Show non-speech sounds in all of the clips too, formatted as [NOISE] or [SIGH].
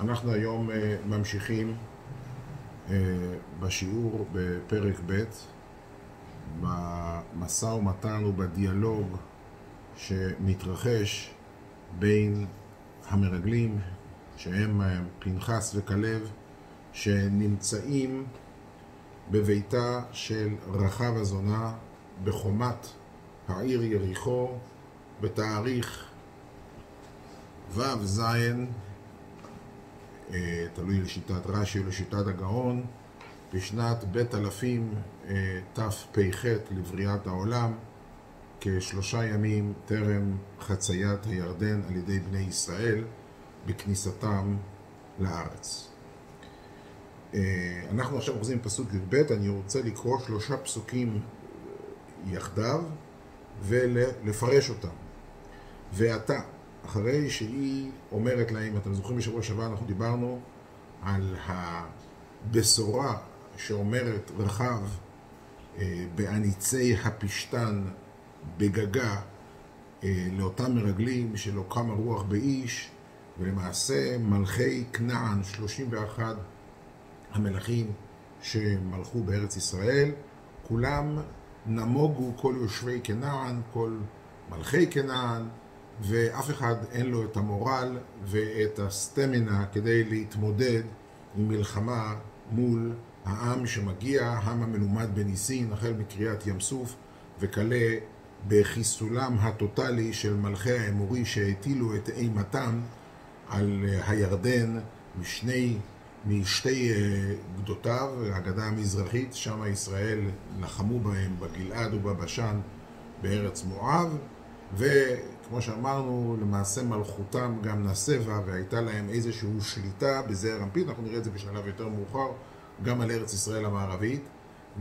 אנחנו היום אה, ממשיכים אה, בשיעור בפרק ב' במשא ומתן ובדיאלוג שמתרחש בין המרגלים שהם אה, פנחס וכלב שנמצאים בביתה של רחב הזונה בחומת העיר יריחו בתאריך ו"ז, אה, תלוי לשיטת רש"י או לשיטת הגאון, בשנת בית אלפים אה, תפ"ח לבריאת העולם, כשלושה ימים טרם חציית הירדן על ידי בני ישראל בכניסתם לארץ. אה, אנחנו עכשיו אוחזים פסוק י"ב, אני רוצה לקרוא שלושה פסוקים יחדיו ולפרש אותם. ועתה, אחרי שהיא אומרת להם, אתם זוכרים בשבוע שעבר אנחנו דיברנו על הבשורה שאומרת רחב אה, בעניצי הפשתן בגגה אה, לאותם מרגלים שלא קמה רוח באיש ולמעשה מלכי כנען, 31 המלכים שמלכו בארץ ישראל, כולם נמוגו כל יושבי כנען, כל מלכי כנען, ואף אחד אין לו את המורל ואת הסטמינה כדי להתמודד עם מלחמה מול העם שמגיע, העם המלומד בניסין, החל מקריאת ים סוף, וכלה בחיסולם הטוטלי של מלכי האמורי שהטילו את אימתם על הירדן משני, משתי אה, גדותיו, הגדה המזרחית, שם ישראל לחמו בהם בגלעד ובבשן בארץ מואב, וכמו שאמרנו, למעשה מלכותם גם נסבה והייתה להם איזושהי שליטה בזעיר אנפין, אנחנו נראה את זה בשלב יותר מאוחר, גם על ארץ ישראל המערבית,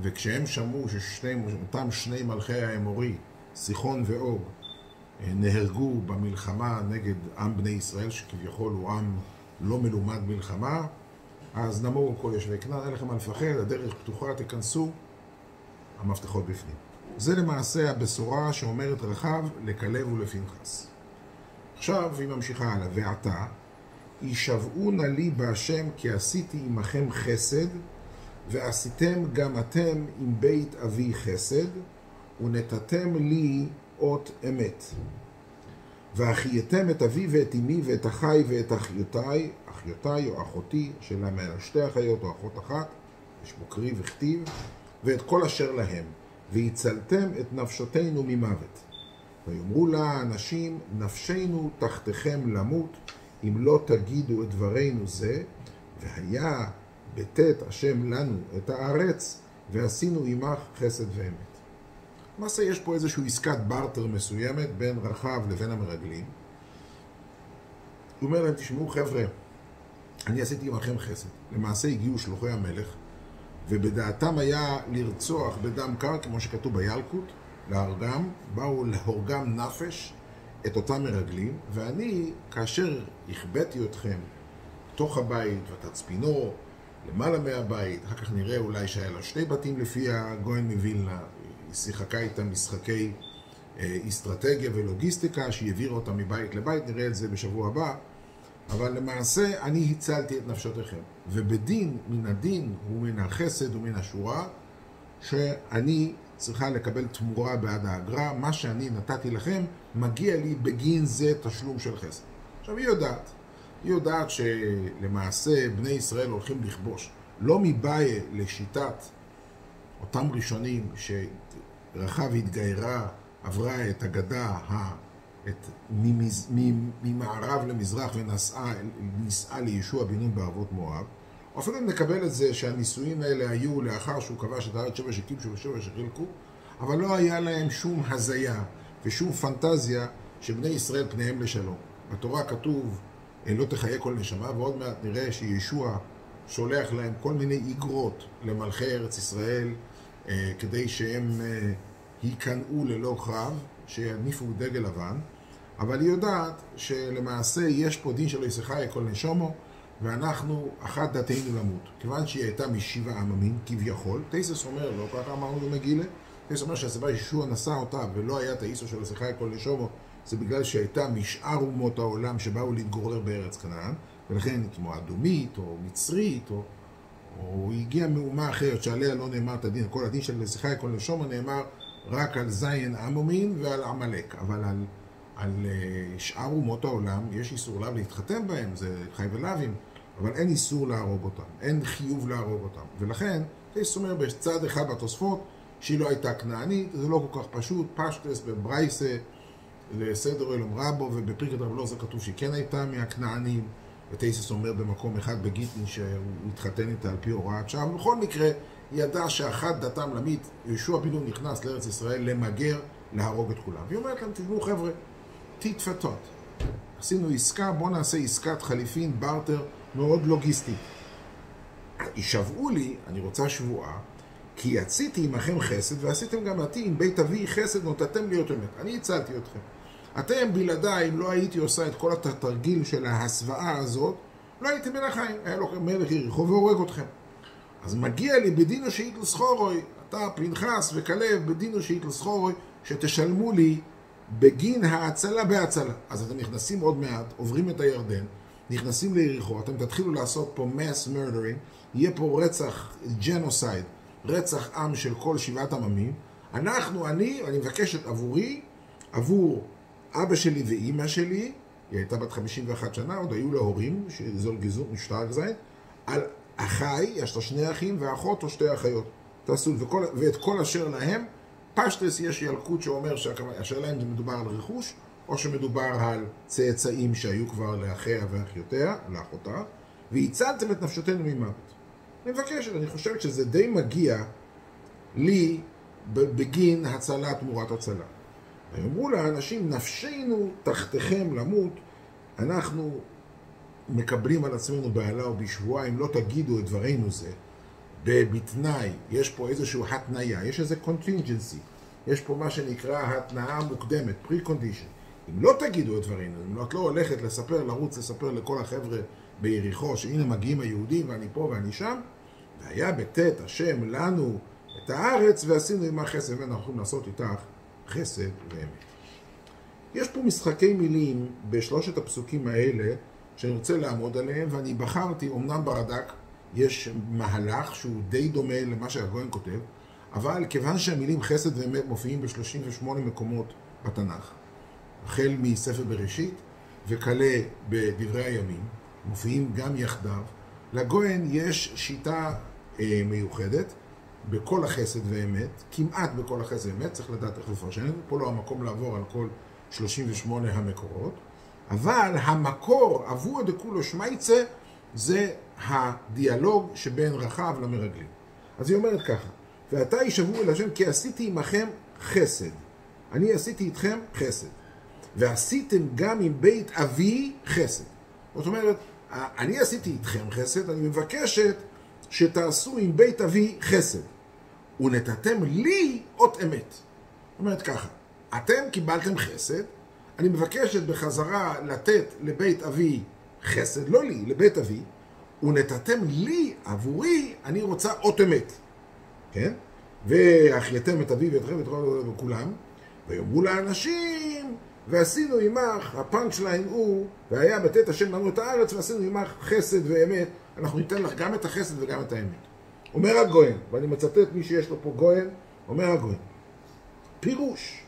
וכשהם שמעו שאותם שני מלכי האמורי, סיחון ואוג, נהרגו במלחמה נגד עם בני ישראל, שכביכול הוא עם לא מלומד מלחמה, אז נמורו כל יושבי כנען, אין לכם מה לפחד, הדרך פתוחה, תיכנסו, המפתחות בפנים. זה למעשה הבשורה שאומרת רחב לכלב ולפנחס. עכשיו היא ממשיכה הלאה, ועתה, הישבעו נא לי בהשם כי עשיתי עמכם חסד, ועשיתם גם אתם עם בית אבי חסד, ונתתם לי אות אמת. והחייתם את אבי ואת אמי ואת אחי ואת אחיותיי, אחיותיי או אחותי, שאלה שתי אחיות או אחות אחת, יש בו קריא וכתיב, ואת כל אשר להם. והצלתם את נפשותינו ממוות. ויאמרו לה האנשים, נפשנו תחתיכם למות, אם לא תגידו את דברינו זה, והיה בטאת השם לנו את הארץ, ועשינו עמך חסד ואמת. למעשה יש פה איזושהי עסקת בארטר מסוימת בין רחב לבין המרגלים. הוא אומר להם, תשמעו חבר'ה, אני עשיתי עמכם חסד. למעשה הגיעו שלוחי המלך, ובדעתם היה לרצוח בדם קר, כמו שכתוב בילקוט, להרגם, באו להורגם נפש את אותם מרגלים, ואני, כאשר הכבאתי אתכם תוך הבית ותצפינו למעלה מהבית, אחר כך נראה אולי שהיה לה שתי בתים לפי הגויין מווילנה, היא שיחקה איתם משחקי אה, אסטרטגיה ולוגיסטיקה, שהיא העבירה אותם מבית לבית, נראה את זה בשבוע הבא. אבל למעשה אני הצלתי את נפשותיכם. ובדין, מן הדין ומן החסד ומן השורה, שאני צריכה לקבל תמורה בעד האגרה, מה שאני נתתי לכם, מגיע לי בגין זה תשלום של חסד. עכשיו היא יודעת, היא יודעת שלמעשה בני ישראל הולכים לכבוש. לא מבעיה לשיטת אותם ראשונים שרחב התגיירה, עברה את הגדה את ממז, ממערב למזרח ונישאה לישוע בן בערבות מואב, או אפילו אם נקבל את זה שהנישואים האלה היו לאחר שהוא כבש את הארץ שבע שכיבשו ושבע שחילקו, אבל לא היה להם שום הזיה ושום פנטזיה שבני ישראל פניהם לשלום. בתורה כתוב לא תחיה כל נשמה, ועוד מעט נראה שישוע שולח להם כל מיני איגרות למלכי ארץ ישראל אה, כדי שהם אה, ייכנעו ללא קרב, שיניפו דגל לבן. אבל היא יודעת שלמעשה יש פה דין של ישחי כל נשומו, ואנחנו, אחת דתנו למות. כיוון שהיא הייתה משבעה עממים, כביכול, תייסס אומר, לא ככה אמרנו במגילה, תייסס אומר שהסיבה שישוע נשא אותה ולא היה האיסו של ישחי כל נשומו, זה בגלל שהייתה משאר אומות העולם שבאו להתגורר בארץ כנען, ולכן כמו אדומית או מצרית, או, או הגיעה מאומה אחרת שעליה לא נאמר את הדין, כל הדין של שיחי כל לשומר נאמר רק על זין עמומין ועל עמלק, אבל על, על uh, שאר אומות העולם יש איסור לאו להתחתן בהם, זה חי ולאווים, אבל אין איסור להרוג אותם, אין חיוב להרוג אותם, ולכן זה אומר בצד אחד בתוספות שהיא לא הייתה כנענית, זה לא כל כך פשוט, פשטס בברייסה לסדר אלום רבו ובפרקת רב לא זה כתוב שהיא כן הייתה מהכנענים וטייסס אומר במקום אחד בגיטין שהוא התחתן איתה על פי הוראת שעה. ובכל מקרה ידעה שאחת דתם למית, יהושע בן נכנס לארץ ישראל למגר, להרוג את כולם. והיא אומרת להם, תשמעו חבר'ה, תתפתות עשינו עסקה, בואו נעשה עסקת חליפין, בארטר מאוד לוגיסטית יישבעו לי, אני רוצה שבועה כי יציתי עמכם חסד, ועשיתם גם עתי עם בית אבי חסד, נותתם להיות אמת. אני הצלתי אתכם. אתם בלעדיי, אם לא הייתי עושה את כל התרגיל של ההסוואה הזאת, לא הייתם בין החיים. היה לו מלך יריחו והורג אתכם. אז מגיע לי בדינו שאית לסחורוי, אתה פנחס וכלב, בדינו שאית לסחורוי, שתשלמו לי בגין ההצלה בהצלה. אז אתם נכנסים עוד מעט, עוברים את הירדן, נכנסים ליריחו, אתם תתחילו לעשות פה mass murdering, יהיה פה רצח, ג'נוסייד. רצח עם של כל שבעת עממים, אנחנו, אני, אני מבקשת עבורי, עבור אבא שלי ואימא שלי, היא הייתה בת 51 שנה, עוד היו לה הורים, שזול גיזור משטר זין, על אחיי, יש לה שני אחים, ואחות או שתי אחיות. תעשו, וכל, ואת כל אשר להם, פשטס יש ילקוט שאומר שאשר להם זה מדובר על רכוש, או שמדובר על צאצאים שהיו כבר לאחיה ואחיותיה, לאחותה, והצלתם את נפשותינו ממוות. אני מבקשת, אני חושבת שזה די מגיע לי בגין הצלה תמורת הצלה. ויאמרו לאנשים, נפשנו תחתיכם למות, אנחנו מקבלים על עצמנו בעלה ובשבועה, אם לא תגידו את דברינו זה, בתנאי, יש פה איזושהי התניה, יש איזה contingency, יש פה מה שנקרא התנאה מוקדמת, pre-condition. אם לא תגידו את דברינו, אם את לא הולכת לספר, לרוץ לספר לכל החבר'ה ביריחו, שהנה מגיעים היהודים ואני פה ואני שם, והיה בטית השם לנו את הארץ ועשינו עמה חסד, ואנחנו יכולים לעשות איתך חסד ואמת. יש פה משחקי מילים בשלושת הפסוקים האלה שאני רוצה לעמוד עליהם, ואני בחרתי, אמנם ברד"ק יש מהלך שהוא די דומה למה שהגויין כותב, אבל כיוון שהמילים חסד ואמת מופיעים ב-38 מקומות בתנ"ך, החל מספר בראשית וכלה בדברי הימים, מופיעים גם יחדיו, לגויין יש שיטה אה, מיוחדת בכל החסד ואמת, כמעט בכל החסד ואמת, צריך לדעת איך לפרשן, פה לא המקום לעבור על כל 38 המקורות, אבל המקור עבור דכולו שמייצה זה הדיאלוג שבין רחב למרגלים. אז היא אומרת ככה, ועתה יישבו אל השם כי עשיתי עמכם חסד. אני עשיתי איתכם חסד. ועשיתם גם עם בית אבי חסד. זאת אומרת, אני עשיתי איתכם חסד, אני מבקשת שתעשו עם בית אבי חסד. ונתתם לי אות אמת. זאת אומרת ככה, אתם קיבלתם חסד, אני מבקשת בחזרה לתת לבית אבי חסד, לא לי, לבית אבי, ונתתם לי, עבורי, אני רוצה אות אמת. כן? והחייתם את אבי ואת רבי ואת כולם, ויאמרו לאנשים, ועשינו עמך, הפאנץ' ליין הוא, והיה בתת השם לנו את הארץ, ועשינו עמך חסד ואמת, אנחנו ניתן לך גם את החסד וגם את האמת. אומר הגויין, ואני מצטט מי שיש לו פה גויין, אומר הגויין, פירוש,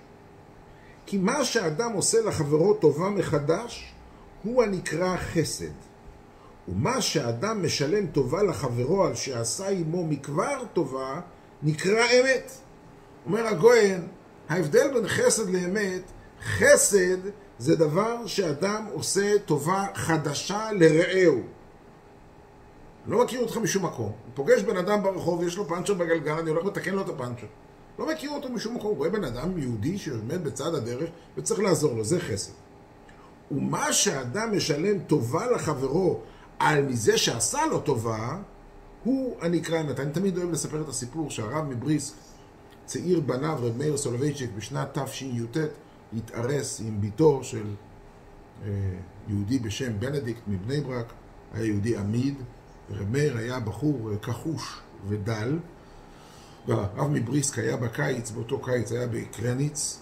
כי מה שאדם עושה לחברו טובה מחדש, הוא הנקרא חסד. ומה שאדם משלם טובה לחברו על שעשה עמו מכבר טובה, נקרא אמת. אומר הגויין, ההבדל בין חסד לאמת, חסד זה דבר שאדם עושה טובה חדשה לרעהו. אני לא מכיר אותך משום מקום. הוא פוגש בן אדם ברחוב, יש לו פאנצ'ר בגלגל, אני הולך לתקן לו את הפאנצ'ר. לא מכיר אותו משום מקום. הוא רואה בן אדם יהודי שעומד בצד הדרך וצריך לעזור לו, זה חסד. ומה שאדם משלם טובה לחברו על מזה שעשה לו טובה, הוא הנקרא אמת. אני תמיד אוהב לספר את הסיפור שהרב מבריסק, צעיר בניו, רב מאיר סולובייצ'יק, בשנת תשי"ט, התארס עם בתו של אה, יהודי בשם בנדיקט מבני ברק, היה יהודי עמיד, ורב מאיר היה בחור אה, כחוש ודל, והרב מבריסק היה בקיץ, באותו קיץ היה בקרניץ,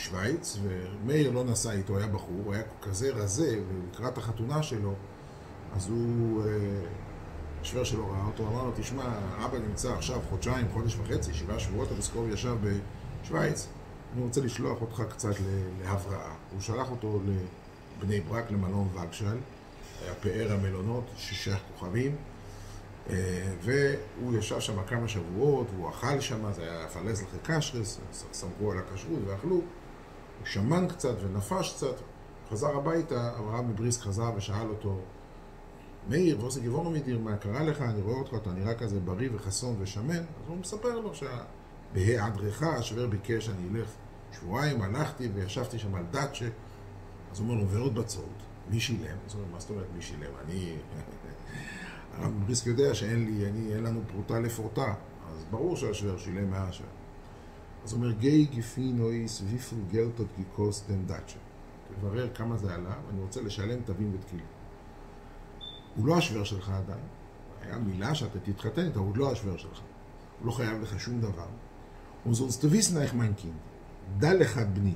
לשוויץ, ומאיר לא נסע איתו, היה בחור, הוא היה כזה רזה, ולקראת החתונה שלו, אז הוא, אה, השוור שלו ראה אותו, אמר לו, תשמע, אבא נמצא עכשיו חודשיים, חודש וחצי, שבעה שבועות, הבסקוב ישב בשוויץ, אני רוצה לשלוח אותך קצת להבראה. הוא שלח אותו לבני ברק, למלון וגשל, היה פאר המלונות, שישה כוכבים, אה, והוא ישב שם כמה שבועות, והוא אכל שם, זה היה פלז אחרי קשרס, סמכו על הכשרות ואכלו, הוא שמן קצת ונפש קצת, חזר הביתה, אברהם מבריסק חזר ושאל אותו, מאיר, ועושה גיבור מדיר, מה קרה לך? אני רואה אותך, אתה נראה כזה בריא וחסון ושמן. אז הוא מספר לו שבהיעדרך השוור ביקש שאני אלך שבועיים, הלכתי וישבתי שם על דאצ'ה. אז הוא אומר לו, ועוד בצורת, מי שילם? אז הוא אומר, מה זאת אומרת מי שילם? אני... [LAUGHS] הרב בריסק יודע שאין לי, אני, אין לנו פרוטה לפורטה, אז ברור שהשוור שילם מהשוור. אז הוא אומר, גיא גיפינויס ויפל גלטות גיקוסטן דאצ'ה. תברר כמה זה עלה, ואני רוצה לשלם תווים ותקילים. הוא לא השוור שלך עדיין. היה מילה שאתה תתחתן איתה, הוא לא השוור שלך. הוא לא חייב לך שום דבר. הוא זולס תביסנייך מיינקין, דע לך בני.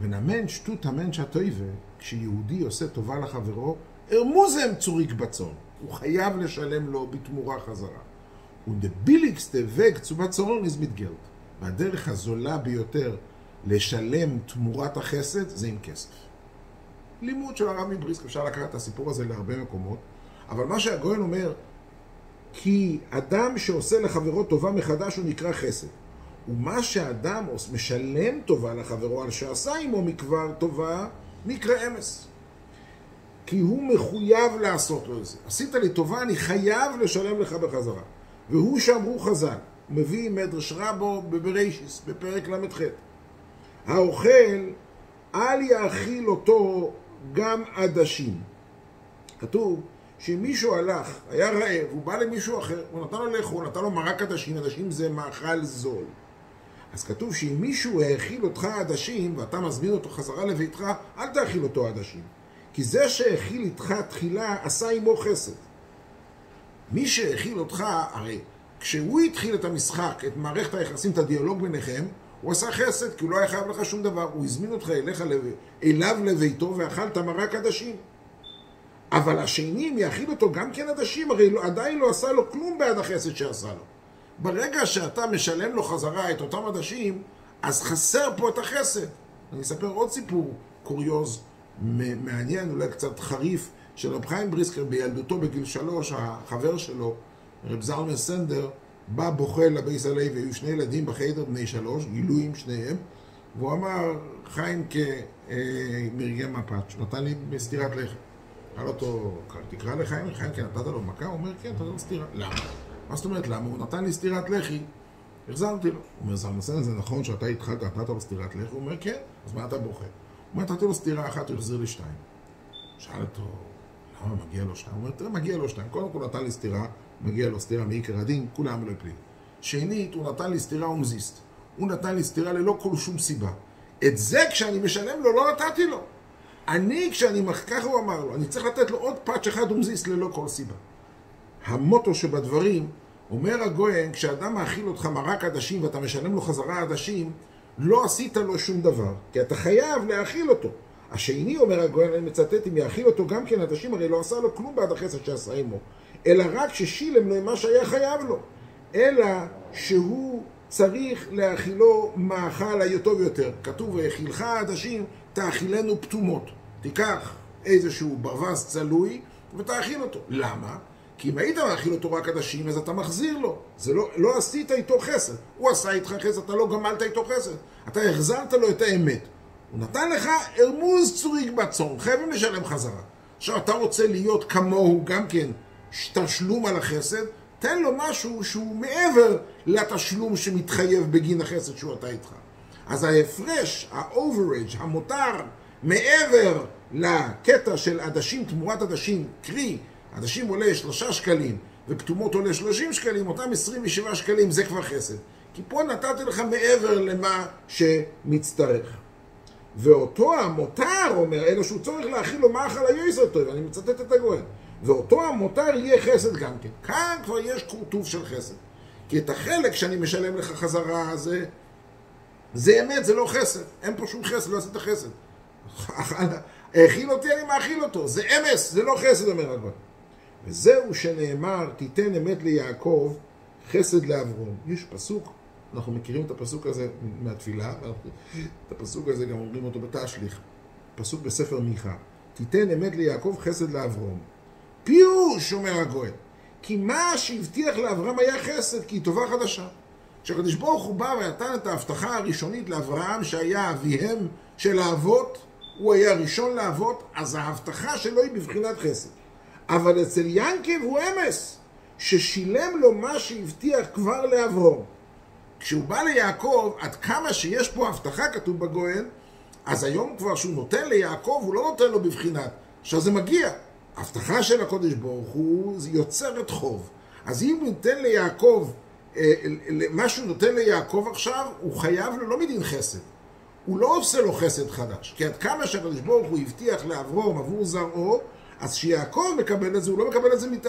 ונאמן שטות המנש הטויבה, כשיהודי עושה טובה לחברו, ארמוזם צוריק בצון. הוא חייב לשלם לו בתמורה חזרה. ודביליקסטה וגצו צובצון איז מתגלט. והדרך הזולה ביותר לשלם תמורת החסד זה עם כסף. לימוד של הרב מבריסק, אפשר לקחת את הסיפור הזה להרבה מקומות, אבל מה שהגויין אומר, כי אדם שעושה לחברו טובה מחדש הוא נקרא חסד. ומה שאדם משלם טובה לחברו על שעשה עמו מכבר טובה, נקרא אמס. כי הוא מחויב לעשות לו את זה. עשית לי טובה, אני חייב לשלם לך בחזרה. והוא שאמרו חז"ל, מביא מדרש רבו בברישיס, בפרק ל"ח. האוכל, אל יאכיל אותו גם עדשים. כתוב שאם מישהו הלך, היה רעב, הוא בא למישהו אחר, הוא נתן לו לאכול, נתן לו מרק עדשים, עדשים זה מאכל זול. אז כתוב שאם מישהו האכיל אותך עדשים ואתה מזמין אותו חזרה לביתך, אל תאכיל אותו עדשים. כי זה שהאכיל איתך תחילה עשה עמו חסד. מי שהאכיל אותך, הרי כשהוא התחיל את המשחק, את מערכת היחסים, את הדיאלוג ביניכם, הוא עשה חסד, כי הוא לא היה חייב לך שום דבר. הוא הזמין אותך אליך, אליו לביתו ואכלת מרק עדשים. אבל השני, אם יאכיל אותו גם כן עדשים, הרי לא, עדיין לא עשה לו כלום בעד החסד שעשה לו. ברגע שאתה משלם לו חזרה את אותם עדשים, אז חסר פה את החסד. אני אספר עוד סיפור קוריוז, מעניין, אולי קצת חריף, של רב חיים בריסקר בילדותו בגיל שלוש, החבר שלו, רב זלמן סנדר, בא בוכה לבייס הלוי, והיו שני ילדים בחדר בני שלוש, גילויים שניהם, והוא אמר, חיים כמרים מפת, נתן לי סטירת לחם. שאל אותו, תקרא לחיים, חיים, כן, נתת לו מכה? הוא אומר, כן, נתת לו סטירה. למה? מה זאת אומרת למה? הוא נתן לי סטירת לחי, החזרתי לו. הוא אומר, זלמסן, זה נכון שאתה התחלת, נתת לו סטירת לחי? הוא אומר, כן, אז מה אתה בוכה? הוא אומר, נתתי לו סטירה אחת, הוא החזיר לי שתיים. שאל אותו, למה מגיע לו שתיים? הוא אומר, תראה, מגיע לו שתיים. קודם כל נתן לי סטירה, מגיע לו סטירה מעיקר הדין, כולם לא יפליל. שנית, הוא נתן לי סטירה אומזיסט. הוא נתן לי סטירה ללא כל שום סיבה. את זה כשאני משלם לו, לא נתתי לו. אני, כשאני, ככה הוא אמר לו, אני צריך לתת לו עוד פאץ' אחד אומזיסט ללא כל סיבה. המוטו שבדברים, אומר הגויין, כשאדם מאכיל אותך מרק עדשים ואתה משלם לו חזרה עדשים, לא עשית לו שום דבר, כי אתה חייב להאכיל אותו. השני, אומר הגויין, אני מצטט, אם יאכיל אותו גם כן עדשים, הרי לא עשה לו כלום בעד החסד שעשה עמו. אלא רק ששילם לו מה שהיה חייב לו. אלא שהוא צריך להאכילו מאכל היותר יותר. כתוב, והאכילך עדשים, תאכילנו פטומות. תיקח איזשהו ברווז צלוי ותאכיל אותו. למה? כי אם היית מאכיל אותו רק עדשים, אז אתה מחזיר לו. זה לא, לא עשית איתו חסד. הוא עשה איתך חסד, אתה לא גמלת איתו חסד. אתה החזרת לו את האמת. הוא נתן לך ארמוז צוריק בצום, חייבים לשלם חזרה. עכשיו, אתה רוצה להיות כמוהו גם כן תשלום על החסד, תן לו משהו שהוא מעבר לתשלום שמתחייב בגין החסד שהוא עתה איתך. אז ההפרש, ה-overage, המותר, מעבר לקטע של עדשים תמורת עדשים, קרי, עדשים עולה שלושה שקלים וכתומות עולה שלושים שקלים, אותם עשרים ושבעה שקלים זה כבר חסד. כי פה נתתי לך מעבר למה שמצטרך. ואותו המותר אומר, אלא שהוא צורך להכיל לו מאכל היועזר טוב, אני מצטט את הגויין. ואותו המותר יהיה חסד גם כן. כאן כבר יש כורטוב של חסד. כי את החלק שאני משלם לך חזרה זה זה אמת, זה לא חסד. אין פה שום חסד, לא עשית חסד. [LAUGHS] האכיל אותי, אני מאכיל אותו. זה אמס, זה לא חסד, אומר הגוי. וזהו שנאמר, תיתן אמת ליעקב, חסד לאברום. יש פסוק, אנחנו מכירים את הפסוק הזה מהתפילה, את הפסוק הזה גם אומרים אותו בתשליך. פסוק בספר מיכה. תיתן אמת ליעקב, חסד לאברום. פיוש, אומר הגואל. כי מה שהבטיח לאברהם היה חסד, כי היא טובה חדשה. כשהקדוש ברוך הוא בא ונתן את ההבטחה הראשונית לאברהם שהיה אביהם של האבות, הוא היה ראשון לאבות, אז ההבטחה שלו היא בבחינת חסד. אבל אצל ינקב הוא אמס, ששילם לו מה שהבטיח כבר לאברום. כשהוא בא ליעקב, עד כמה שיש פה הבטחה, כתוב בגואל, אז היום כבר שהוא נותן ליעקב, הוא לא נותן לו בבחינת. עכשיו זה מגיע. ההבטחה של הקודש ברוך הוא יוצרת חוב. אז אם נותן ליעקב, אה, מה שהוא נותן ליעקב עכשיו, הוא חייב לו לא מדין חסד. הוא לא עושה לו חסד חדש. כי עד כמה שהקדוש ברוך הוא הבטיח לאברום עבור זרעו, אז כשיעקב מקבל את זה, הוא לא מקבל את זה מת...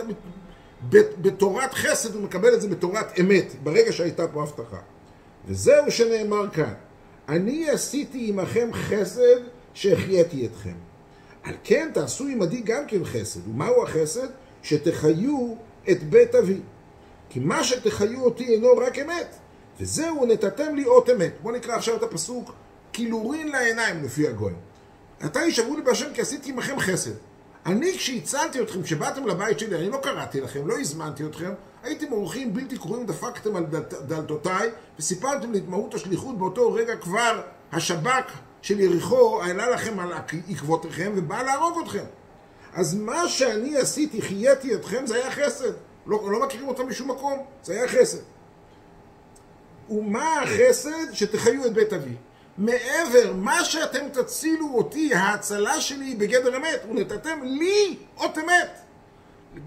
בתורת חסד, הוא מקבל את זה בתורת אמת, ברגע שהייתה פה הבטחה. וזהו שנאמר כאן, אני עשיתי עמכם חסד שהחייתי אתכם. על כן תעשו עמדי גם כן חסד. ומהו החסד? שתחיו את בית אבי. כי מה שתחיו אותי אינו רק אמת. וזהו נתתם לי אות אמת. בואו נקרא עכשיו את הפסוק קילורין לעיניים לפי הגויים. עתה ישבו לי בהשם כי עשיתי עמכם חסד. אני כשהצלתי אתכם, כשבאתם לבית שלי, אני לא קראתי לכם, לא הזמנתי אתכם, הייתם אורחים בלתי קרואים, דפקתם על דלתותיי וסיפרתם לי את מהות השליחות, באותו רגע כבר השב"כ של יריחו העלה לכם על עקבותיכם ובא להרוג אתכם. אז מה שאני עשיתי, חייתי אתכם, זה היה חסד. לא, לא מכירים אותם משום מקום, זה היה חסד. ומה החסד? שתחיו את בית אבי. מעבר, מה שאתם תצילו אותי, ההצלה שלי היא בגדר אמת, ונתתם לי אות אמת.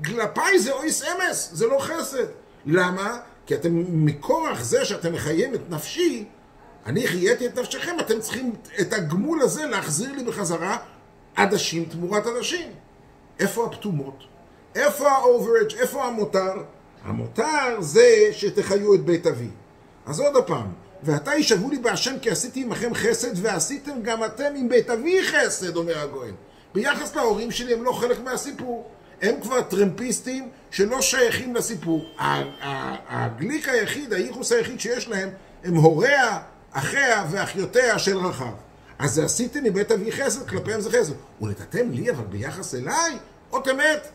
כלפיי זה אויס אמס, זה לא חסד. למה? כי אתם, מכורח זה שאתם מחיים את נפשי, אני חייתי את נפשכם, אתם צריכים את הגמול הזה להחזיר לי בחזרה עדשים תמורת עדשים. איפה הפטומות? איפה האוברג'? איפה המותר? המותר זה שתחיו את בית אבי. אז עוד פעם, ועתה ישבו לי בהשם כי עשיתי עמכם חסד ועשיתם גם אתם עם בית אבי חסד, אומר הגויין. ביחס להורים שלי הם לא חלק מהסיפור. הם כבר טרמפיסטים שלא שייכים לסיפור. הגליק היחיד, הייחוס היחיד שיש להם, הם הוריה, אחיה ואחיותיה של רחב. אז זה עשיתם מבית אבי חסד, כלפיהם זה חסד. ונתתם לי, אבל ביחס אליי, אות אמת.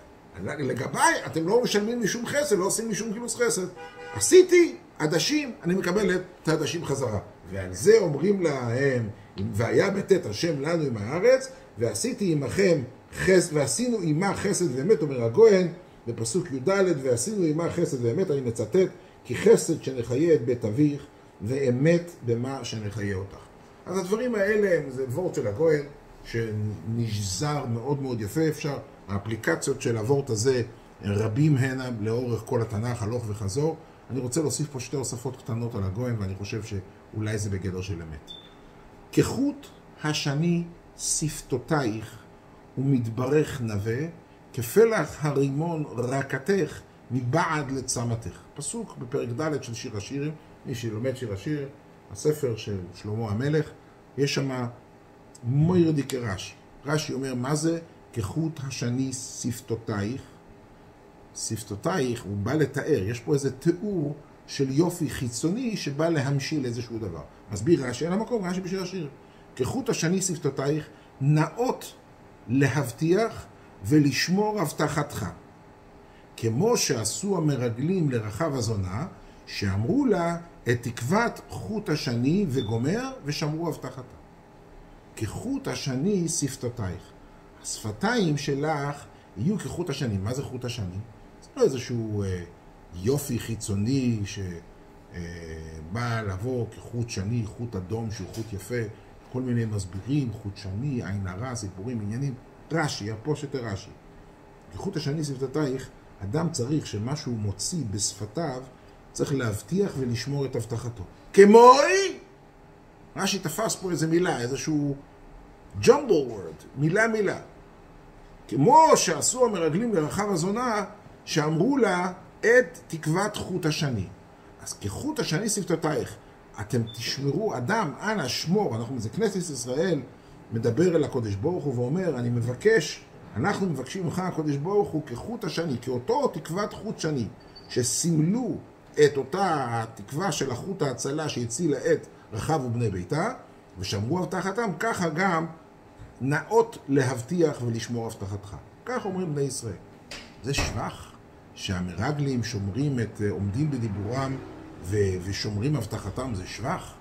לגביי, אתם לא משלמים לי שום חסד, לא עושים לי שום כינוס חסד. עשיתי עדשים, אני מקבל את העדשים חזרה. ועל זה אומרים להם, והיה בטאת השם לנו עם הארץ, ועשיתי עמכם חסד, ועשינו עמה חסד ואמת, אומר הגויין, בפסוק י"ד, ועשינו עמה חסד ואמת, אני מצטט, כי חסד שנחיה את בית אביך, ואמת במה שנחיה אותך. אז הדברים האלה הם, זה וורט של הגויין, שנשזר מאוד מאוד יפה, אפשר, האפליקציות של הוורט הזה, רבים הנה לאורך כל התנ"ך, הלוך וחזור. אני רוצה להוסיף פה שתי הוספות קטנות על הגויין, ואני חושב שאולי זה בגדר של אמת. כחוט השני שפתותייך ומתברך נווה, כפלח הרימון רקתך מבעד לצמתך. פסוק בפרק ד' של שיר השירים, מי שלומד שיר השיר, הספר של שלמה המלך, יש שם מוירדי כרש"י. רש"י אומר, מה זה כחוט השני שפתותייך? שפתותייך, הוא בא לתאר, יש פה איזה תיאור של יופי חיצוני שבא להמשיל איזשהו דבר. מסביר רש"י, אין המקום, רש"י בשביל השיר. כחוט השני שפתותייך, נאות להבטיח ולשמור הבטחתך. כמו שעשו המרגלים לרחב הזונה, שאמרו לה את תקוות חוט השני וגומר ושמרו הבטחתה. כחוט השני שפתותייך. השפתיים שלך יהיו כחוט השני. מה זה חוט השני? זה לא איזשהו אה, יופי חיצוני שבא אה, לבוא כחוט שני, חוט אדום שהוא חוט יפה, כל מיני מסבירים, חוט שני, עין הרע, סיפורים, עניינים. רש"י, הפושט רש"י. כחוט השני שפתותייך, אדם צריך שמה שהוא מוציא בשפתיו, צריך להבטיח ולשמור את הבטחתו. כמוי, רש"י תפס פה איזה מילה, איזשהו ג'ומבל וורד, מילה מילה. כמו שעשו המרגלים לרחב הזונה, שאמרו לה את תקוות חוט השני. אז כחוט השני שפתותייך, אתם תשמרו, אדם, אנא שמור, אנחנו, זה כנסת ישראל מדבר אל הקודש ברוך הוא ואומר, אני מבקש, אנחנו מבקשים ממך הקודש ברוך הוא כחוט השני, כאותו תקוות חוט שני, שסימלו את אותה התקווה של החוט ההצלה שהצילה את רחב ובני ביתה, ושמרו הבטחתם, ככה גם נאות להבטיח ולשמור הבטחתך. כך אומרים בני ישראל. זה שבח שהמרגלים שומרים את, עומדים בדיבורם ו- ושומרים הבטחתם, זה שבח.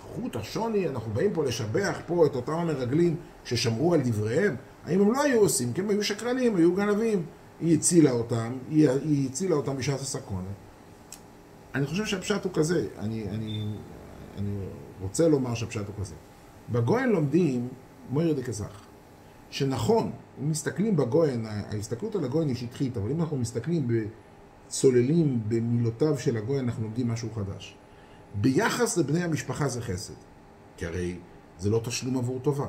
חוט השוני, אנחנו באים פה לשבח פה את אותם המרגלים ששמרו על דבריהם. האם הם לא היו עושים? כי הם היו שקרנים, היו גנבים. היא הצילה אותם, היא, היא הצילה אותם בשעת הסקונה. אני חושב שהפשט הוא כזה, אני, אני, אני רוצה לומר שהפשט הוא כזה. בגויין לומדים מויר דקזך, שנכון, אם מסתכלים בגויין, ההסתכלות על הגויין היא שטחית, אבל אם אנחנו מסתכלים, צוללים במילותיו של הגויין, אנחנו לומדים משהו חדש. ביחס לבני המשפחה זה חסד, כי הרי זה לא תשלום עבור טובה.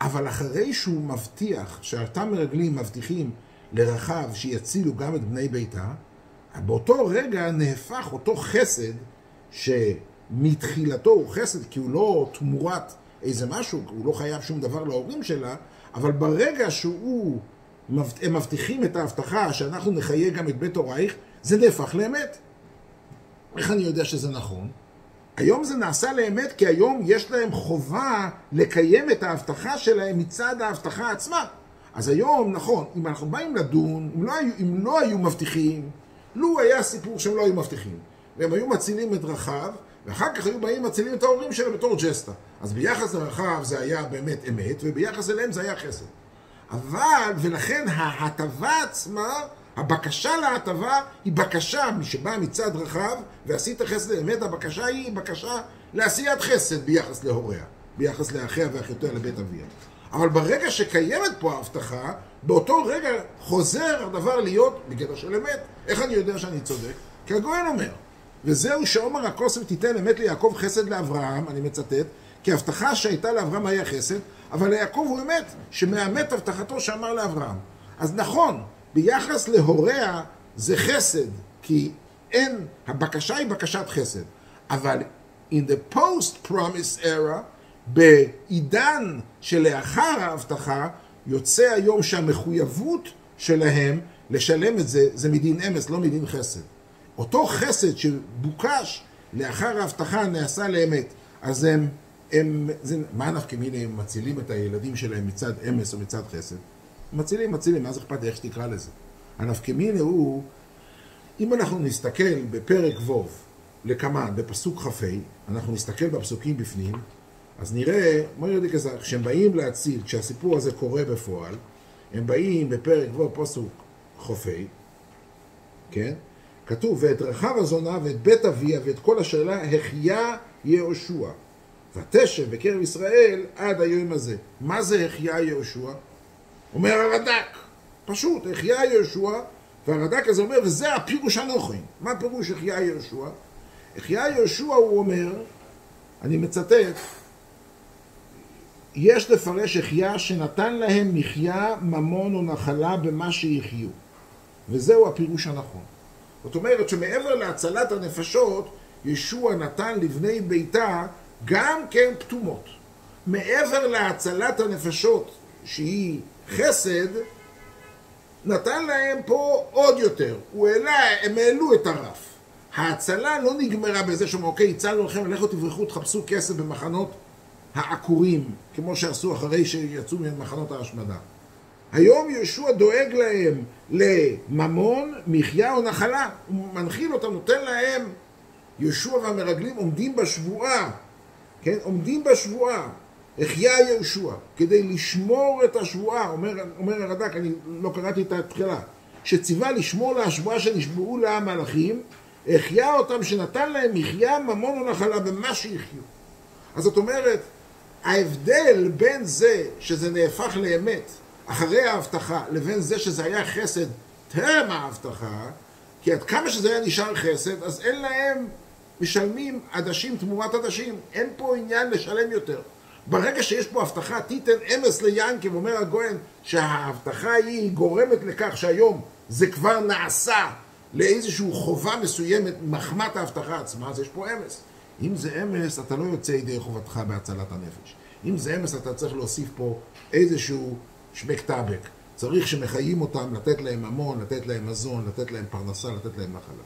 אבל אחרי שהוא מבטיח, שאותם מרגלים מבטיחים לרחב שיצילו גם את בני ביתה, באותו רגע נהפך אותו חסד, שמתחילתו הוא חסד, כי הוא לא תמורת איזה משהו, הוא לא חייב שום דבר להורים שלה, אבל ברגע שהוא, הם מבטיחים את ההבטחה שאנחנו נחיה גם את בית הורייך, זה נהפך לאמת. איך אני יודע שזה נכון? היום זה נעשה לאמת כי היום יש להם חובה לקיים את ההבטחה שלהם מצד ההבטחה עצמה. אז היום, נכון, אם אנחנו באים לדון, אם לא היו, אם לא היו מבטיחים, לו היה סיפור שהם לא היו מבטיחים, והם היו מצילים את רחב, ואחר כך היו באים מצילים את ההורים שלהם בתור ג'סטה. אז ביחס לרחב זה היה באמת אמת, וביחס אליהם זה היה חסד. אבל, ולכן ההטבה עצמה, הבקשה להטבה היא בקשה שבאה מצד רחב, ועשית חסד אמת, הבקשה היא בקשה לעשיית חסד ביחס להוריה, ביחס לאחיה ואחיותיה לבית אביה. אבל ברגע שקיימת פה ההבטחה, באותו רגע חוזר הדבר להיות בגדר של אמת. איך אני יודע שאני צודק? כי הגויין אומר, וזהו שאומר הכוסף תיתן אמת ליעקב חסד לאברהם, אני מצטט, כי ההבטחה שהייתה לאברהם היה חסד, אבל ליעקב הוא אמת, שמאמת הבטחתו שאמר לאברהם. אז נכון, ביחס להוריה זה חסד, כי אין, הבקשה היא בקשת חסד. אבל in the post-promise era, בעידן שלאחר ההבטחה, יוצא היום שהמחויבות שלהם לשלם את זה, זה מדין אמס, לא מדין חסד. אותו חסד שבוקש לאחר ההבטחה נעשה לאמת. אז הם, הם זה, מה נפקא מיני, הם מצילים את הילדים שלהם מצד אמס או מצד חסד? מצילים, מצילים, מה זה אכפת איך שתקרא לזה? הנפקא מיני הוא, אם אנחנו נסתכל בפרק ו' לקמן, בפסוק כ"ה, אנחנו נסתכל בפסוקים בפנים, אז נראה, מה יודע כזה, כשהם באים להציל, כשהסיפור הזה קורה בפועל, הם באים בפרק ו' פסוק ח"ה, כן? כתוב, ואת רחב הזונה ואת בית אביה ואת כל אשר לה החיה יהושע. ותשב בקרב ישראל עד היום הזה. מה זה החיה יהושע? אומר הרד"ק, פשוט, החיה יהושע, והרד"ק הזה אומר, וזה הפירוש הנוכן. מה פירוש החיה יהושע? החיה יהושע הוא אומר, אני מצטט, יש לפרש החיה שנתן להם מחיה, ממון או נחלה במה שיחיו. וזהו הפירוש הנכון. זאת אומרת שמעבר להצלת הנפשות, ישוע נתן לבני ביתה גם כן פטומות. מעבר להצלת הנפשות, שהיא חסד, נתן להם פה עוד יותר. הוא העלה, הם העלו את הרף. ההצלה לא נגמרה בזה שאומרים, אוקיי, הצלנו לכם, לכו תברחו, תחפשו כסף במחנות העקורים, כמו שעשו אחרי שיצאו ממחנות ההשמדה. היום יהושע דואג להם לממון, מחיה או נחלה. הוא מנחיל אותם, נותן להם. יהושע והמרגלים עומדים בשבועה, כן? עומדים בשבועה. החיה יהושע, כדי לשמור את השבועה, אומר, אומר הרד"ק, אני לא קראתי את התחילה, שציווה לשמור לה השבועה שנשבעו לה המלאכים, החיה אותם שנתן להם מחיה, ממון או נחלה במה שיחיו. אז זאת אומרת, ההבדל בין זה שזה נהפך לאמת אחרי ההבטחה לבין זה שזה היה חסד טרם ההבטחה, כי עד כמה שזה היה נשאר חסד, אז אין להם, משלמים עדשים תמורת עדשים. אין פה עניין לשלם יותר. ברגע שיש פה הבטחה, תיתן אמס ליאנקים, אומר הגויין, שההבטחה היא גורמת לכך שהיום זה כבר נעשה לאיזושהי חובה מסוימת מחמת ההבטחה עצמה, אז יש פה אמס. אם זה אמס, אתה לא יוצא ידי חובתך בהצלת הנפש. אם זה אמס, אתה צריך להוסיף פה איזשהו שמק טבק. צריך שמחיים אותם, לתת להם ממון, לתת להם מזון, לתת להם פרנסה, לתת להם נחלה.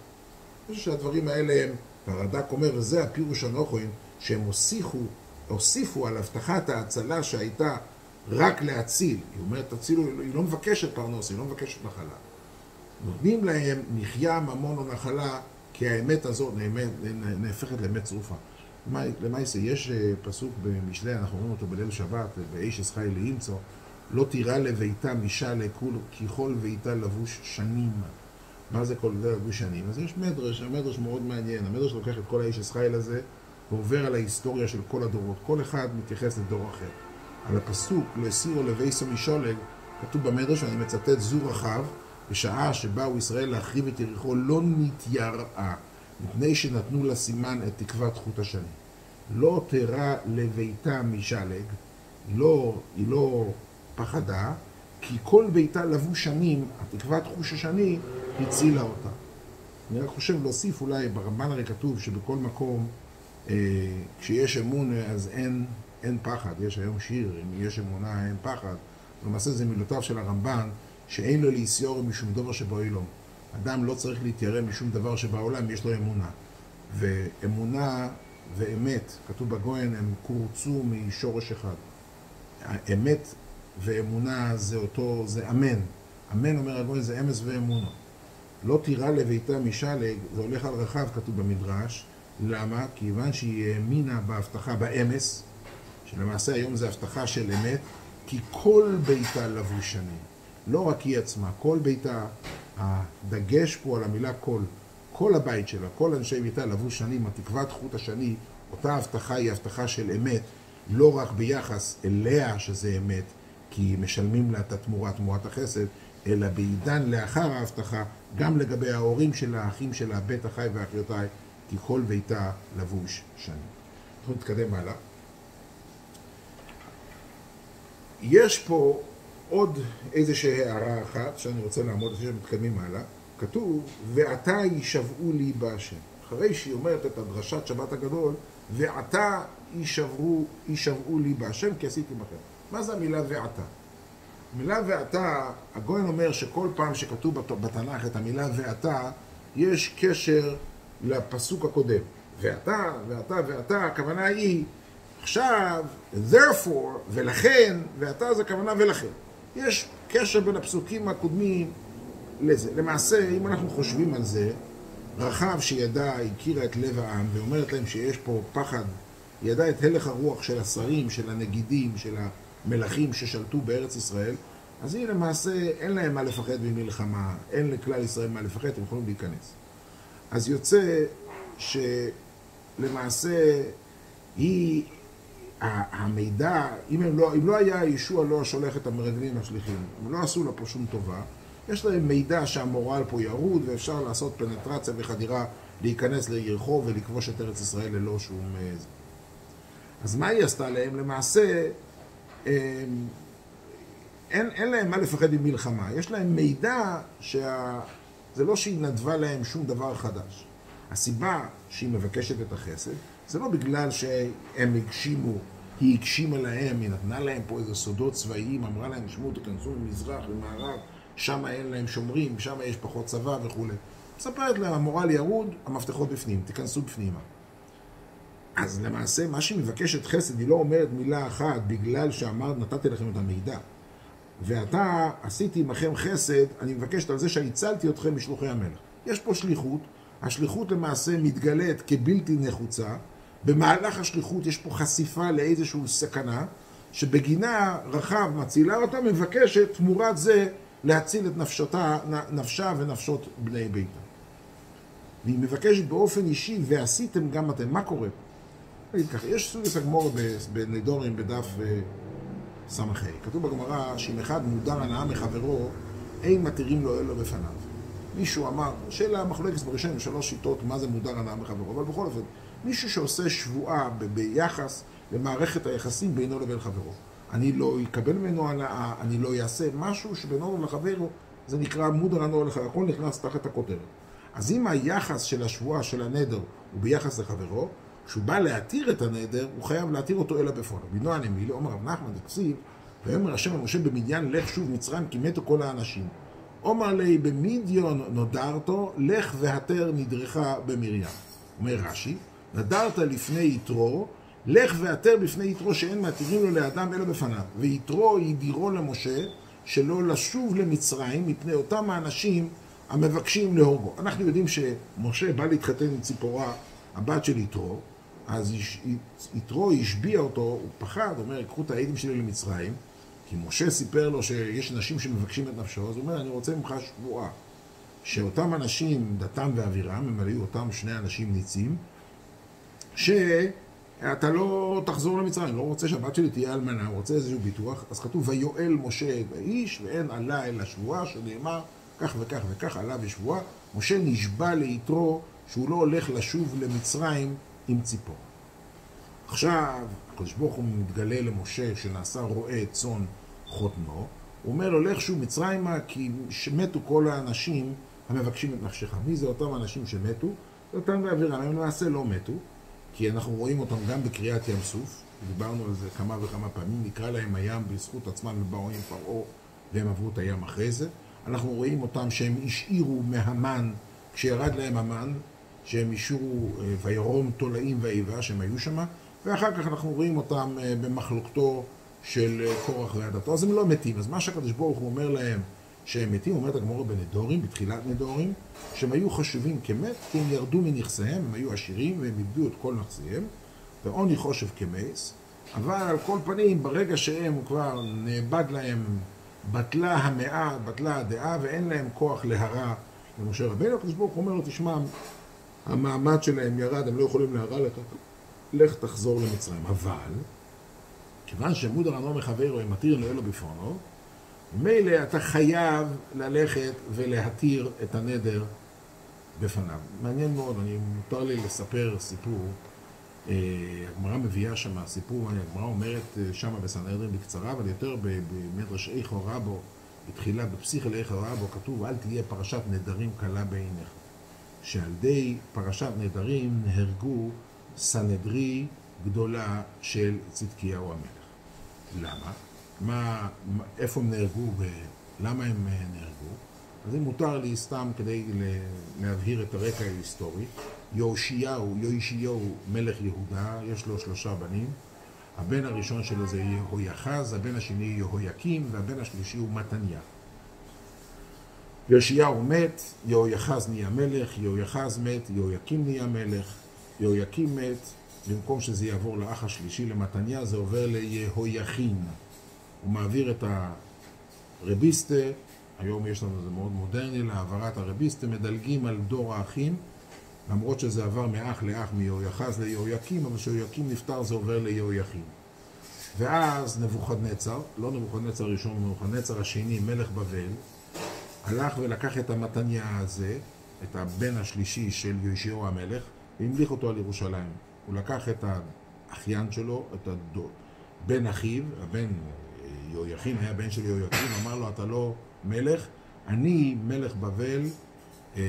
אני חושב שהדברים האלה הם, והרד"ק אומר, וזה הפירוש הנוכוין, שהם הוסיפו, הוסיפו על הבטחת ההצלה שהייתה רק להציל. היא אומרת, תצילו, היא לא מבקשת פרנוס, היא לא מבקשת נחלה. נותנים להם מחיה, ממון או נחלה, כי האמת הזאת נהפכת לאמת צרופה. למעשה, יש אה, פסוק במשלי, אנחנו רואים אותו בליל שבת, באיש אסחי לאימצו, לא תירא לביתה משל לכול, כי כל ביתה לבוש שנים. מה זה כל זה לבוש שנים? אז יש מדרש, המדרש מאוד מעניין. המדרש לוקח את כל האיש אסחייל הזה ועובר על ההיסטוריה של כל הדורות. כל אחד מתייחס לדור אחר. על הפסוק, לא הסירו לביסו משולג, כתוב במדרש, ואני מצטט, זו רחב, בשעה שבאו ישראל להחריב את יריחו, לא נתייראה, מפני שנתנו לה סימן את תקוות חוט השני. לא תרע לביתה משלג, לא, היא לא פחדה, כי כל ביתה לבוש שנים, התקוות חוש השני הצילה אותה. אני רק חושב להוסיף אולי, ברמב"ן הרי כתוב שבכל מקום, אה, כשיש אמון אז אין, אין פחד. יש היום שיר, אם יש אמונה אין פחד. למעשה זה מילותיו של הרמב"ן, שאין לו להסיור משום דבר שבעולם. אדם לא צריך להתיירא משום דבר שבעולם, יש לו אמונה. ואמונה ואמת, כתוב בגויין, הם קורצו משורש אחד. האמת ואמונה זה אותו, זה אמן. אמן אומר הגויין זה אמס ואמונה. לא תירא לביתה משלג, זה הולך על רחב, כתוב במדרש. למה? כיוון שהיא האמינה בהבטחה באמס, שלמעשה היום זה הבטחה של אמת, כי כל ביתה לבוש שנים. לא רק היא עצמה, כל ביתה, הדגש פה על המילה כל, כל הבית שלה, כל אנשי ביתה לבוש שנים, התקוות חוט השני, אותה הבטחה היא הבטחה של אמת, לא רק ביחס אליה שזה אמת, כי משלמים לה את התמורה, תמורת החסד, אלא בעידן לאחר ההבטחה, גם לגבי ההורים של האחים שלה, בית אחי ואחיותיי, כי כל ביתה לבוש שנים. אנחנו נתקדם הלאה. יש פה עוד איזושהי הערה אחת שאני רוצה לעמוד לפני שמתקדמים הלאה. כתוב, ועתה יישבעו לי בהשם. אחרי שהיא אומרת את הדרשת שבת הגדול, ועתה יישבעו, יישבעו לי בהשם כי עשיתי בכם. מה זה המילה ועתה? המילה ועתה, הגויין אומר שכל פעם שכתוב בתנ"ך את המילה ועתה, יש קשר לפסוק הקודם. ועתה, ועתה, ועתה, הכוונה היא עכשיו, therefore, ולכן, ועתה זה הכוונה ולכן. יש קשר בין הפסוקים הקודמים לזה. למעשה, אם אנחנו חושבים על זה, רחב שידעה, הכירה את לב העם, ואומרת להם שיש פה פחד, ידעה את הלך הרוח של השרים, של הנגידים, של המלכים ששלטו בארץ ישראל, אז היא למעשה, אין להם מה לפחד ממלחמה, אין לכלל ישראל מה לפחד, הם יכולים להיכנס. אז יוצא שלמעשה היא המידע, אם, לא, אם לא היה ישוע לא שולח את המרגלים השליחים, הם לא עשו לה פה שום טובה, יש להם מידע שהמורל פה ירוד ואפשר לעשות פנטרציה וחדירה, להיכנס ליריחו ולכבוש את ארץ ישראל ללא שום... אה, אז מה היא עשתה להם? למעשה, הם, אין, אין להם מה לפחד ממלחמה. יש להם מידע שה... לא שהיא נדבה להם שום דבר חדש. הסיבה שהיא מבקשת את החסד, זה לא בגלל שהם הגשימו היא הגשימה להם, היא נתנה להם פה איזה סודות צבאיים, אמרה להם, שמעו, תכנסו ממזרח למערב, שם אין להם שומרים, שם יש פחות צבא וכולי. מספרת להם, המורל ירוד, המפתחות בפנים, תיכנסו בפנימה. אז למעשה, מה שהיא מבקשת חסד, היא לא אומרת מילה אחת בגלל שאמרת, נתתי לכם את המידע. ועתה עשיתי עמכם חסד, אני מבקשת על זה שהצלתי אתכם משלוחי המלך. יש פה שליחות, השליחות למעשה מתגלית כבלתי נחוצה, במהלך השליחות יש פה חשיפה לאיזושהי סכנה, שבגינה רחב מצילה אותה, מבקשת תמורת זה להציל את נפשותה, נפשה ונפשות בני ביתה. והיא מבקשת באופן אישי, ועשיתם גם אתם. מה קורה? נגיד ככה, יש סוגיה הגמור בנדורים בדף אה, ס"ה. כתוב בגמרא שאם אחד מודר הנאה מחברו, אין מתירים לו אלו בפניו. מישהו אמר, שאלה מחלוקת בראשון, שלוש שיטות, מה זה מודר הנאה מחברו, אבל בכל אופן, מישהו שעושה שבועה ביחס למערכת היחסים בינו לבין חברו. אני לא אקבל ממנו הנאה, אני לא אעשה משהו שבינו לחברו, זה נקרא מודר הנאה לך, נכנס תחת הכותרת. אז אם היחס של השבועה, של הנדר, הוא ביחס לחברו, כשהוא בא להתיר את הנדר, הוא חייב להתיר אותו אלא בפועל. בנו הנמי, לעומר רב נחמן דכסיב, ויאמר השם למשה במדיין לך שוב מצרים כי מתו כל האנשים. עומר לי במדיון נודרתו, לך והתר נדרכה במרים. אומר רש"י, נדרת לפני יתרו, לך והתר בפני יתרו שאין מתירים לו לאדם אלא בפניו. ויתרו ידירו למשה שלא לשוב למצרים מפני אותם האנשים המבקשים להורגו. אנחנו יודעים שמשה בא להתחתן עם ציפורה, הבת של יתרו, אז יתרו השביע אותו, הוא פחד, אומר, קחו את העדים שלי למצרים, כי משה סיפר לו שיש אנשים שמבקשים את נפשו, אז הוא אומר, אני רוצה ממך שבועה. שאותם אנשים, דתם ואבירם, הם היו אותם שני אנשים ניצים, שאתה לא תחזור למצרים, לא רוצה שהבת שלי תהיה אלמנה, הוא רוצה איזשהו ביטוח, אז כתוב, ויואל משה את האיש, ואין עלה אל השבועה, שנאמר, כך וכך וכך עלה בשבועה. משה נשבע ליתרו שהוא לא הולך לשוב למצרים עם ציפור. עכשיו, הקדוש ברוך הוא מתגלה למשה שנעשה רועה צאן חותנו, הוא אומר לו, לך שוב מצרימה, כי מתו כל האנשים המבקשים את נפשך. מי זה אותם אנשים שמתו? זה אותם באווירם, הם למעשה לא מתו, כי אנחנו רואים אותם גם בקריאת ים סוף, דיברנו על זה כמה וכמה פעמים, נקרא להם הים בזכות עצמם ובאו עם פרעה, והם עברו את הים אחרי זה. אנחנו רואים אותם שהם השאירו מהמן, כשירד להם המן, שהם השאירו אה, וירום תולעים ואיבה, שהם היו שם, ואחר כך אנחנו רואים אותם אה, במחלוקתו של אה, קורח ועדתו, אז הם לא מתים. אז מה שהקדוש ברוך הוא אומר להם שהם מתים, אומרת הגמורה בנדורים, בתחילת נדורים, שהם היו חשובים כמת, כי הם ירדו מנכסיהם, הם היו עשירים והם איבדו את כל נכסיהם, ועוני חושב כמס, אבל על כל פנים, ברגע שהם כבר נאבד להם, בטלה המאה, בטלה הדעה, ואין להם כוח להרע למשה רבינו, הקדוש ברוך אומר לו, תשמע, המעמד שלהם ירד, הם לא יכולים להרע לך, לך תחזור למצרים. אבל, כיוון שמודר ענו מחברו, הם מתיר לאלו בפרונו, מילא אתה חייב ללכת ולהתיר את הנדר בפניו. מעניין מאוד, אני, מותר לי לספר סיפור. אה, הגמרא מביאה שם סיפור, הגמרא אומרת אה, שם בסנהדרין בקצרה, אבל יותר במדרש איכו רבו, בתחילה בפסיכל איכו רבו, כתוב אל תהיה פרשת נדרים קלה בעיניך. שעל ידי פרשת נדרים נהרגו סנהדרי גדולה של צדקיהו המלך. למה? מה, איפה הם נהרגו ולמה הם אה, נהרגו? אז אם מותר לי סתם כדי להבהיר את הרקע ההיסטורי, יאשיהו, יאשיהו מלך יהודה, יש לו שלושה בנים. הבן הראשון שלו זה יהויחז, הבן השני יהויקים, והבן השלישי הוא מתניה. יאשיהו מת, יהויחז נהיה מלך, יהויחז מת, יהויקים נהיה מלך, יהויקים מת, במקום שזה יעבור לאח השלישי למתניה, זה עובר ליהויכין. הוא מעביר את הרביסטה, היום יש לנו זה מאוד מודרני, להעברת הרביסטה, מדלגים על דור האחים, למרות שזה עבר מאח לאח, מיהויחז ליהויקים, אבל כשיהויקים נפטר זה עובר ליהויכין. ואז נבוכדנצר, לא נבוכדנצר הראשון, נבוכדנצר השני, מלך בבל, הלך ולקח את המתניה הזה, את הבן השלישי של יהושיעו המלך, והמליך אותו על ירושלים. הוא לקח את האחיין שלו, את הדוד, בן אחיו, הבן יהויכין היה בן של יהויקים, אמר לו, אתה לא מלך, אני מלך בבל, אה,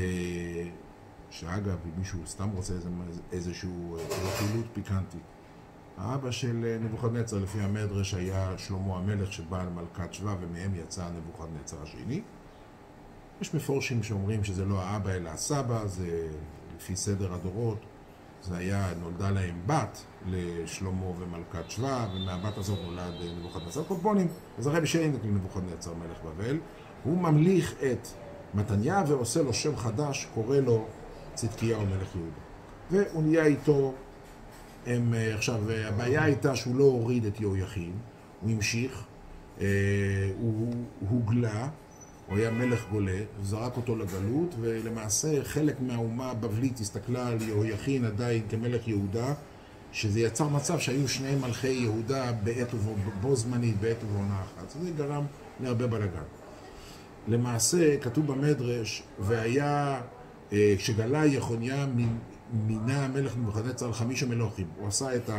שאגב, אם מישהו סתם רוצה איזשהו רכילות פיקנטית. האבא של אה, נבוכדנצר, לפי המדרש, היה שלמה המלך שבא על מלכת שבא, ומהם יצא נבוכדנצר השני. יש מפורשים שאומרים שזה לא האבא אלא הסבא, זה לפי סדר הדורות. זה היה, נולדה להם בת לשלמה ומלכת שבא, ומהבת הזאת נולד נבוכדנצר קופונים, אז הרבי שאין את נבוכדנצר מלך בבל, הוא ממליך את מתניה ועושה לו שם חדש, קורא לו צדקיהו מלך יהודה. והוא נהיה איתו, הם, עכשיו, הבעיה הייתה שהוא לא הוריד את יהויכין, הוא המשיך, אה, הוא הוגלה, הוא היה מלך גולה, זרק אותו לגלות, ולמעשה חלק מהאומה הבבלית הסתכלה על יהויכין עדיין כמלך יהודה, שזה יצר מצב שהיו שני מלכי יהודה בעת ובו זמנית, בעת ובעונה אחת. זה גרם להרבה בלאגן. למעשה, כתוב במדרש, והיה, אה, כשגלה יחוניה מינה המלך נבוכדנצר על חמישה מלוכים. הוא עשה את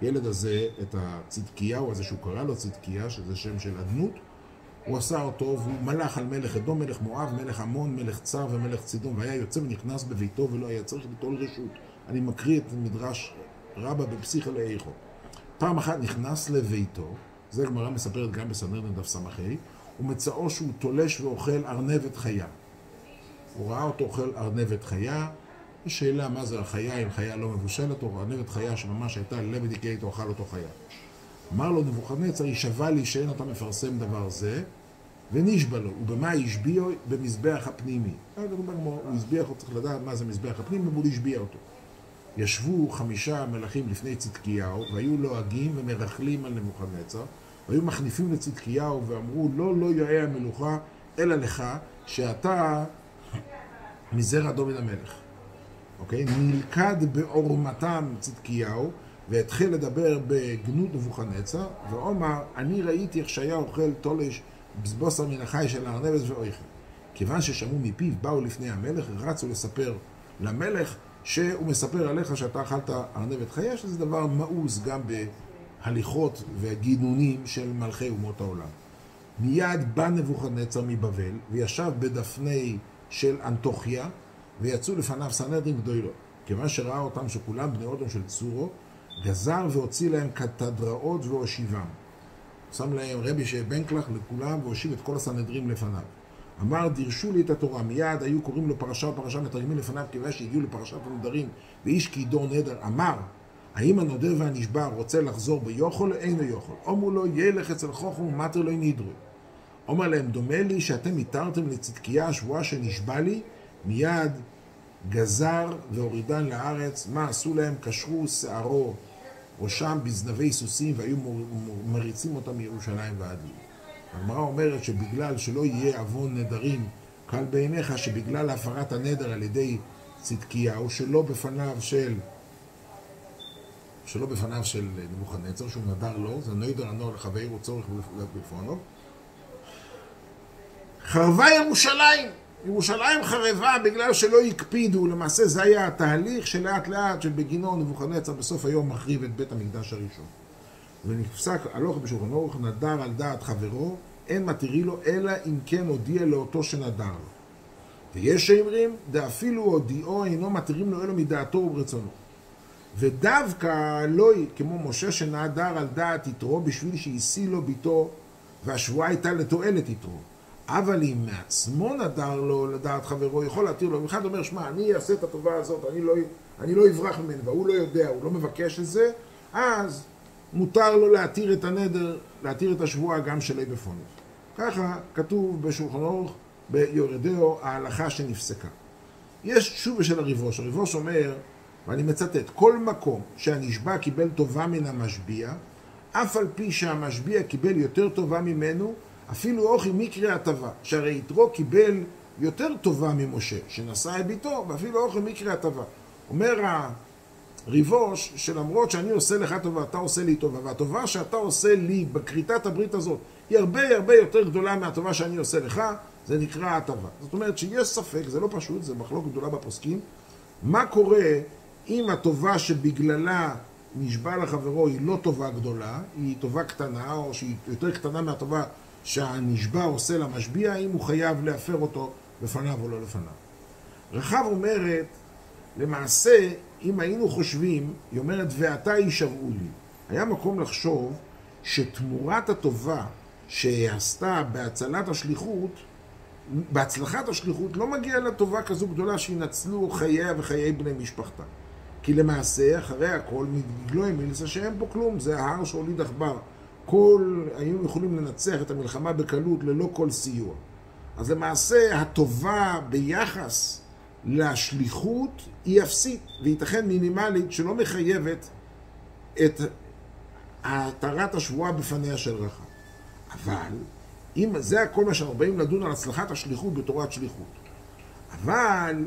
הילד הזה, את הצדקיהו הזה שהוא קרא לו צדקיה, שזה שם של אדנות, הוא עשה אותו, והוא מלך על מלך אדום, מלך מואב, מלך עמון, מלך צר ומלך צידון, והיה יוצא ונכנס בביתו ולא היה צריך ליטול רשות. אני מקריא את מדרש רבה בפסיכו לאיכו. פעם אחת נכנס לביתו, זה גמרא מספרת גם בסנדרין דף ס"ה, ומצאו שהוא תולש ואוכל ארנבת חיה. הוא ראה אותו אוכל ארנבת חיה, יש שאלה מה זה החיה, אם חיה לא מבושלת, או ארנבת חיה שממש הייתה לבד איתו, אוכל אותו חיה. אמר לו נבוכדנצר, יישבע לי שאין אתה מפרסם דבר זה, ונשבע לו, ובמה השביעו? במזבח הפנימי. הוא השביח, הוא צריך לדעת מה זה מזבח הפנימי, והוא השביע אותו. ישבו חמישה מלכים לפני צדקיהו, והיו לועגים ומרכלים על נבוכדנצר, והיו מחניפים לצדקיהו ואמרו, לא, לא יאה המלוכה, אלא לך, שאתה מזרע דוד המלך. אוקיי? נלכד בעורמתם צדקיהו, והתחיל לדבר בגנות נבוכדנצר, ואומר, אני ראיתי איך שהיה אוכל תולש בזבוסר מן החי של הארנבת ואויכל. כיוון ששמעו מפיו, באו לפני המלך, רצו לספר למלך שהוא מספר עליך שאתה אכלת ארנבת חיה, שזה דבר מאוס גם בהליכות וגינונים של מלכי אומות העולם. מיד בא נבוכדנצר מבבל, וישב בדפני של אנטוכיה, ויצאו לפניו סנהדרין גדולות. כיוון שראה אותם שכולם בני אודם של צורו, גזר והוציא להם קתדראות והושיבם. שם להם רבי שבנקלח לכולם והושיב את כל הסנהדרים לפניו. אמר, דירשו לי את התורה. מיד היו קוראים לו פרשה ופרשה מתרגמים לפניו כיוון שהגיעו לפרשת הנדרים, ואיש כידור נדר אמר, האם הנודר והנשבע רוצה לחזור ביוכל או אינו יוכל? אומרו לו, ילך אצל חוכם ומטר לא נדרו. אומר להם, דומה לי שאתם התרתם לצדקיה השבועה שנשבע לי, מיד גזר והורידן לארץ, מה עשו להם? קשרו שערו ראשם בזנבי סוסים והיו מריצים אותם מירושלים ועד לי. הגמרא אומרת שבגלל שלא יהיה עוון נדרים קל בעיניך, שבגלל הפרת הנדר על ידי צדקיהו, שלא בפניו של שלא בפניו של נבוכדנצר, שהוא נדר לו, זה נוידר הנוער לחברו צורך בפונו. חרבה ירושלים! ירושלים חרבה בגלל שלא הקפידו, למעשה זה היה התהליך שלאט לאט שבגינו נבוכדנצר בסוף היום מחריב את בית המקדש הראשון. ונפסק הלוך בשולחן אורך נדר על דעת חברו, אין מתירי לו, אלא אם כן הודיע לאותו שנדר לו. ויש שאומרים, דאפילו הודיעו אינו מתירים לו אלא מדעתו וברצונו. ודווקא לא כמו משה שנדר על דעת יתרו בשביל שהשיא לו ביתו והשבועה הייתה לתועלת יתרו. אבל אם מעצמו נדר לו לדעת חברו, יכול להתיר לו. אם אחד אומר, שמע, אני אעשה את הטובה הזאת, אני לא, אני לא אברח ממנו, והוא לא יודע, הוא לא מבקש את זה, אז מותר לו להתיר את הנדר, להתיר את השבועה גם שלי בפונף. ככה כתוב בשולחן אורך ביורדאו ההלכה שנפסקה. יש תשובה של הריבוש, הריבוש אומר, ואני מצטט, כל מקום שהנשבע קיבל טובה מן המשביע, אף על פי שהמשביע קיבל יותר טובה ממנו, אפילו אוכי מקרי הטבה, שהרי יתרו קיבל יותר טובה ממשה, שנשא את ביתו, ואפילו אוכי מקרי הטבה. אומר הריבוש, שלמרות שאני עושה לך טובה, אתה עושה לי טובה, והטובה שאתה עושה לי בכריתת הברית הזאת, היא הרבה הרבה יותר גדולה מהטובה שאני עושה לך, זה נקרא הטבה. זאת אומרת שיש ספק, זה לא פשוט, זה מחלוקת גדולה בפוסקים, מה קורה אם הטובה שבגללה נשבע לחברו היא לא טובה גדולה, היא טובה קטנה, או שהיא יותר קטנה מהטובה שהנשבע עושה למשביע, אם הוא חייב להפר אותו לפניו או לא לפניו. רחב אומרת, למעשה, אם היינו חושבים, היא אומרת, ואתה יישבעו לי. היה מקום לחשוב שתמורת הטובה שעשתה בהצלת השליחות, בהצלחת השליחות לא מגיעה לה טובה כזו גדולה שינצלו חייה וחיי בני משפחתה. כי למעשה, אחרי הכל, מגלוי מילסה שאין פה כלום, זה ההר שהוליד עכבר. כל, היינו יכולים לנצח את המלחמה בקלות ללא כל סיוע. אז למעשה, הטובה ביחס לשליחות היא אפסית, וייתכן מינימלית שלא מחייבת את התרת השבועה בפניה של רחב. אבל, אם זה הכל מה שאנחנו באים לדון על הצלחת השליחות בתורת שליחות. אבל,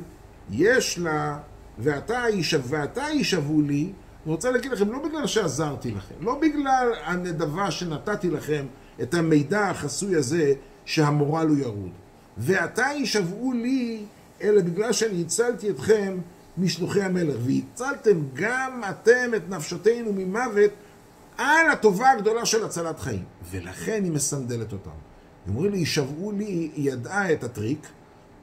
יש לה, ואתה יישבו לי, אני רוצה להגיד לכם, לא בגלל שעזרתי לכם, לא בגלל הנדבה שנתתי לכם את המידע החסוי הזה שהמורל הוא ירוד. ועתה יישבעו לי, אלא בגלל שאני הצלתי אתכם משלוחי המלך. והצלתם גם אתם את נפשתנו ממוות על הטובה הגדולה של הצלת חיים. ולכן היא מסנדלת אותם. אומרים לי, יישבעו לי, היא ידעה את הטריק,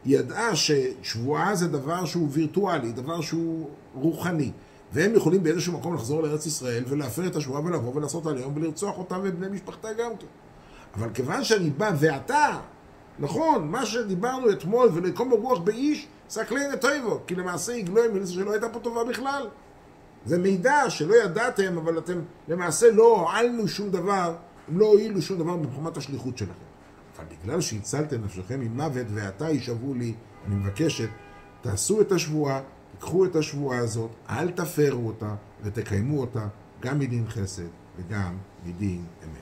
היא ידעה ששבועה זה דבר שהוא וירטואלי, דבר שהוא רוחני. והם יכולים באיזשהו מקום לחזור לארץ ישראל ולהפר את השבועה ולבוא ולעשות עליהם ולרצוח אותם ואת בני משפחתה גם כן. אבל כיוון שאני בא ואתה, נכון, מה שדיברנו אתמול ולקום ברוח באיש, סקלי נטויבו, כי למעשה יגלוי מליסה שלא הייתה פה טובה בכלל. זה מידע שלא ידעתם, אבל אתם למעשה לא הועלנו שום דבר, הם לא הועילו שום דבר מבחינת השליחות שלכם. אבל בגלל שהצלתם נפשכם ממוות ועתה יישבו לי, אני מבקשת, תעשו את השבועה, תיקחו את השבועה הזאת, אל תפרו אותה ותקיימו אותה גם מדין חסד וגם מדין אמת.